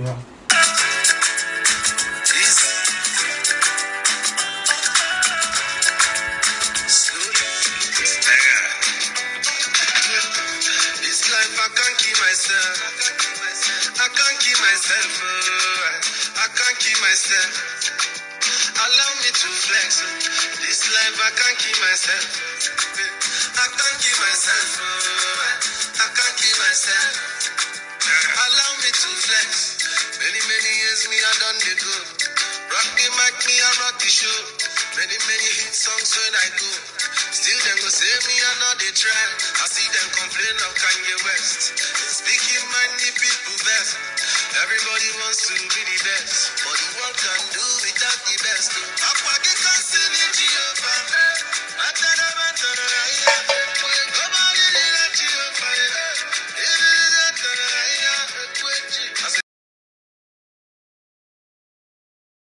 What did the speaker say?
Yeah. This life I can't keep myself. Rock the mic, me I rock the show. Many, many hit songs when I go. Still them go say me I know they try. I see them complain of Kanye West. Speaking mind the people best. Everybody wants to be the best, but the world